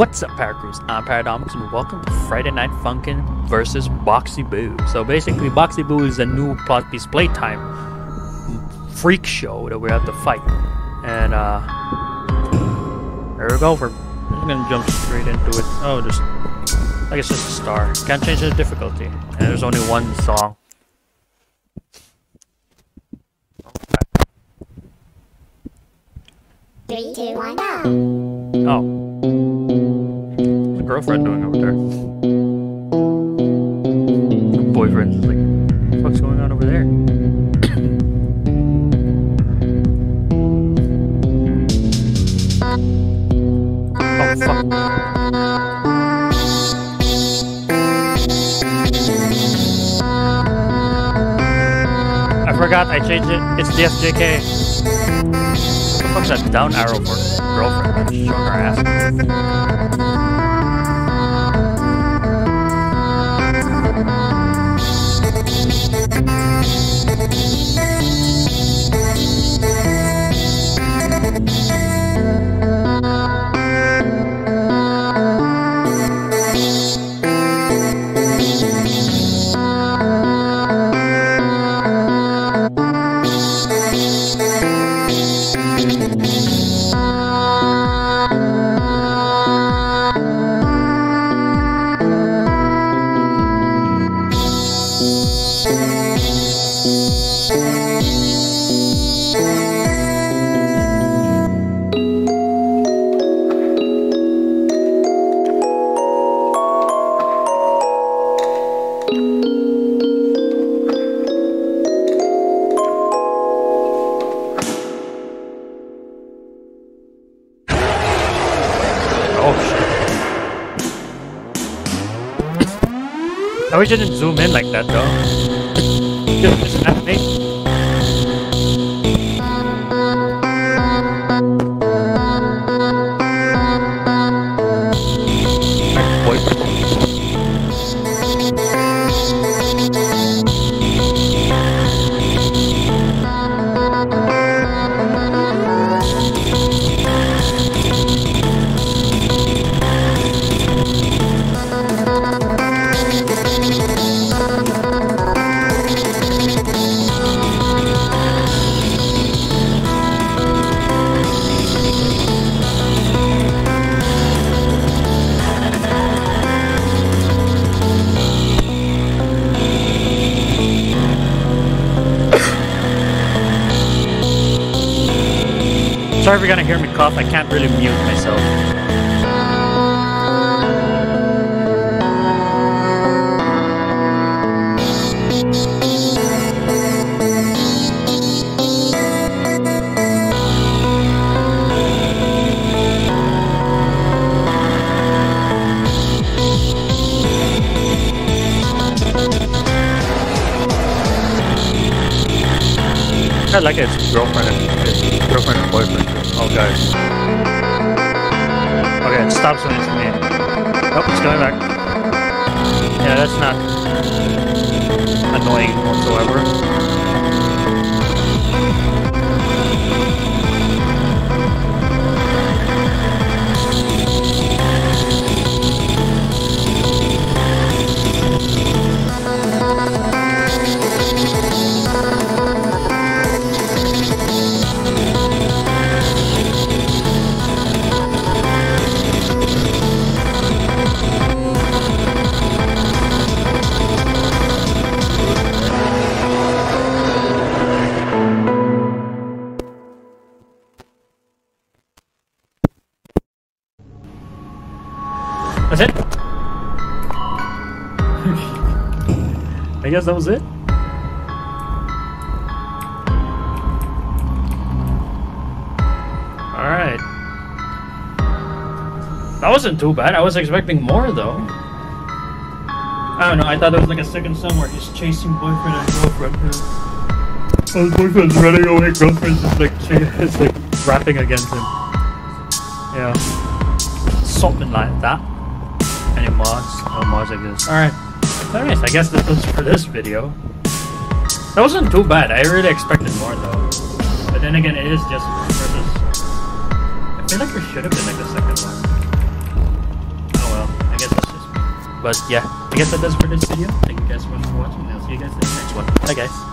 What's up, Paracrews? I'm Paradomix, and welcome to Friday Night Funkin' versus Boxy Boo. So basically, Boxy Boo is a new Poppy's Playtime freak show that we have to fight. And, uh, there we go. We're just gonna jump straight into it. Oh, just, I guess just a star. Can't change the difficulty. And there's only one song. Three, two, one, go. Oh. Girlfriend doing over there? The boyfriend's like, what's going on over there? oh, fuck. I forgot I changed it. It's the FJK. What the fuck's that down arrow for girlfriend? Showing her ass. Oh wish I didn't zoom in like that though. Just, just. My Sorry if you're gonna hear me cough, I can't really mute myself. I like it's girlfriend and it's girlfriend and boyfriend. Oh guys. Okay, it stops when it's me. Nope, it's coming back. Yeah, that's not annoying whatsoever. That's it? I guess that was it? Alright. That wasn't too bad. I was expecting more though. I don't know, I thought there was like a second song where he's chasing boyfriend and girlfriend. Oh, his boyfriend's running away, girlfriend's just like, it's like rapping against him. Yeah. Something like that. Mods? No mods, I guess. Alright. Alright, I guess this was for this video. That wasn't too bad. I really expected more though. But then again, it is just versus. I feel like there should have been like a second one. Oh well. I guess that's just... But yeah, I guess that does for this video. Thank you guys so much for watching. and I'll see you guys in the next one. Bye guys.